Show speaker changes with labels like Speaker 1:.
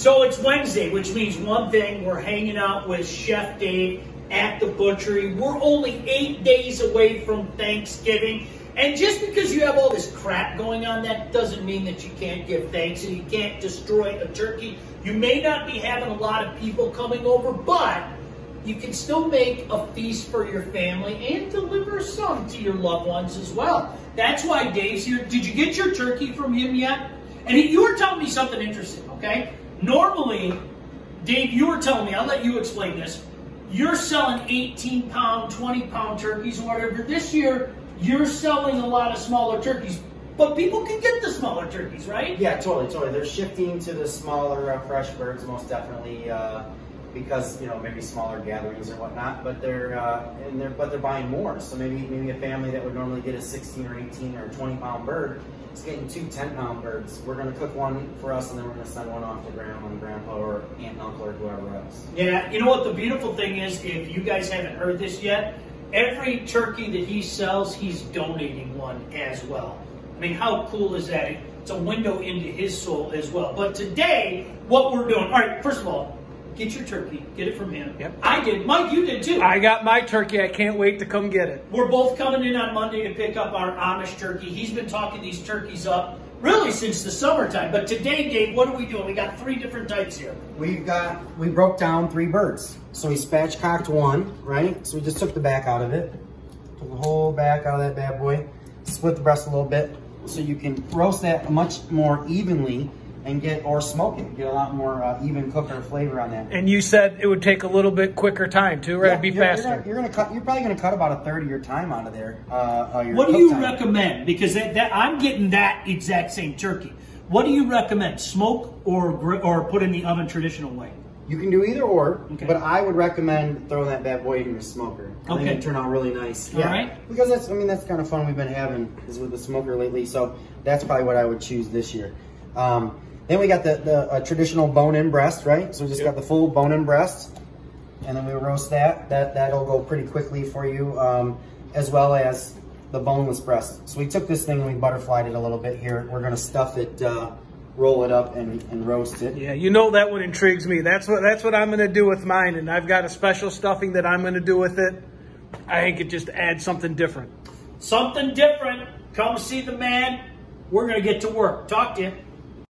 Speaker 1: So it's Wednesday, which means one thing we're hanging out with Chef Dave at the butchery. We're only eight days away from Thanksgiving. And just because you have all this crap going on, that doesn't mean that you can't give thanks and you can't destroy a turkey. You may not be having a lot of people coming over, but you can still make a feast for your family and deliver some to your loved ones as well. That's why Dave's here. Did you get your turkey from him yet? And he, you were telling me something interesting, okay? Normally, Dave, you were telling me, I'll let you explain this. You're selling 18 pound, 20 pound turkeys or whatever. This year, you're selling a lot of smaller turkeys, but people can get the smaller turkeys, right?
Speaker 2: Yeah, totally, totally. They're shifting to the smaller uh, fresh birds, most definitely, uh, because you know maybe smaller gatherings or whatnot. But they're uh, and they're but they're buying more. So maybe maybe a family that would normally get a 16 or 18 or 20 pound bird is getting two 10 pound birds. We're going to cook one for us, and then we're going to send one off to grandma and grandpa or aunt and uncle or whoever else.
Speaker 1: Yeah, you know what the beautiful thing is, if you guys haven't heard this yet, every turkey that he sells, he's donating one as well. I mean, how cool is that? It's a window into his soul as well. But today, what we're doing, all right, first of all, get your turkey, get it from him.
Speaker 3: Yep.
Speaker 1: I did. Mike, you did too.
Speaker 3: I got my turkey. I can't wait to come get it.
Speaker 1: We're both coming in on Monday to pick up our Amish turkey. He's been talking these turkeys up really since the summertime. But today, Dave, what are we doing? We got three different types here.
Speaker 2: We've got, we broke down three birds. So we spatchcocked one, right? So we just took the back out of it. Took the whole back out of that bad boy. Split the breast a little bit so you can roast that much more evenly and get, or smoke it, get a lot more uh, even cooker flavor on that.
Speaker 3: And you said it would take a little bit quicker time too, right?
Speaker 2: Yeah,
Speaker 3: It'd be
Speaker 2: you're,
Speaker 3: faster.
Speaker 2: You're gonna, you're gonna cut. You're probably gonna cut about a third of your time out of there. Uh, uh, your
Speaker 1: What do you
Speaker 2: time.
Speaker 1: recommend? Because that, that I'm getting that exact same turkey. What do you recommend? Smoke or gr- or put in the oven traditional way?
Speaker 2: You can do either or,
Speaker 1: Okay.
Speaker 2: but I would recommend throwing that bad boy in your smoker. I think
Speaker 1: Okay.
Speaker 2: it'd turn out really nice.
Speaker 1: All right.
Speaker 2: Because that's, I mean, that's kind of fun we've been having is with the smoker lately. So that's probably what I would choose this year. Um, then we got the, the uh, traditional bone-in breast, right? So we just got the full bone-in breast, and then we roast that. That that'll go pretty quickly for you, um, as well as the boneless breast. So we took this thing and we butterflied it a little bit here. We're gonna stuff it, uh, roll it up, and, and roast it.
Speaker 3: Yeah, you know that one intrigues me. That's what that's what I'm going to do with mine, and I've got a special stuffing that I'm going to do with it. I think it just adds something different.
Speaker 1: Something different. Come see the man. We're gonna get to work. Talk to you.